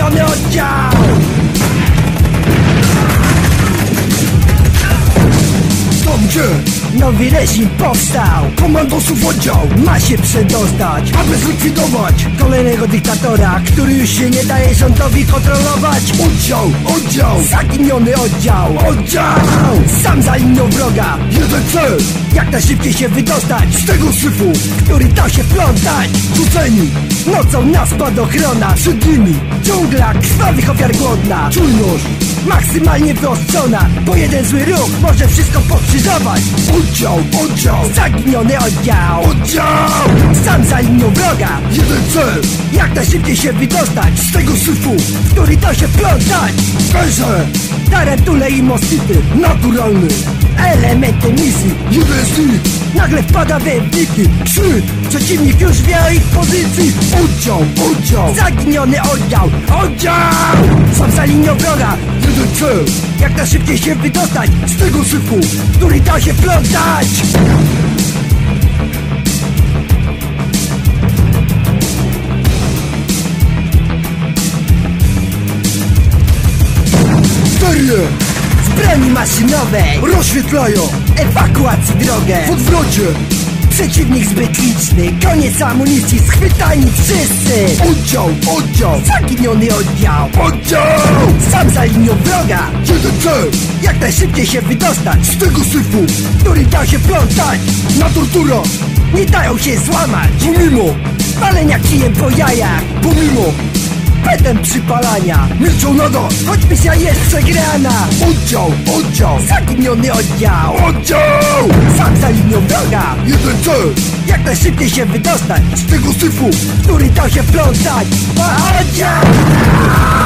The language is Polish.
Zaginiony oddział Dobrze, Nowy reżim powstał. Komandosów oddział Ma się przedostać Aby zlikwidować Kolejnego dyktatora Który już się nie daje rządowi kontrolować. Oddział, oddział, Zaginiony oddział oddział. Sam za linią wroga. Jeden cel, Jak najszybciej się wydostać z tego syfu Który dał się plątać Rzuceni, Nocą na spadochrona przed nimi Dżungla krwawych ofiar głodna. Czujność, Maksymalnie wyostrzona Bo jeden zły ruch może wszystko pokrzyżować. Oddział, oddział Zaginiony oddział. Oddział, Sam za linią wroga. Jeden cel. Jak najszybciej się wydostać Z tego syfu, Który dał się plątać węże Tarantule i moskity Naturalny, Elementy misji jeden z nich Nagle wpada we wniki Trzy, Przeciwnik już wie o ich pozycji. Oddział, oddział Zaginiony oddział Oddział. Sam za linią wroga Jeden cel, Jak najszybciej się wydostać z tego syfu Który dał się plątać broni maszynowej. Rozświetlają. Ewakuacji drogę. W odwrocie, Przeciwnik zbyt liczny. Koniec amunicji. Schwytani wszyscy. Oddział, oddział. Zaginiony oddział. Oddział, Sam za linią wroga. Jeden cel Jak najszybciej się wydostać. Z tego syfu, Który dał się plątać. Na tortura. Nie dają się złamać. Pomimo, Palenia kijem po jajach. Pomimo Petem przypalania. Milczą nadal Choć misja jest przegrana. Oddział, oddział, Zaginiony oddział. Oddział! Sam za linią wroga Jeden cel, Jak najszybciej się wydostać z tego syfu Który dał się plątać Oddział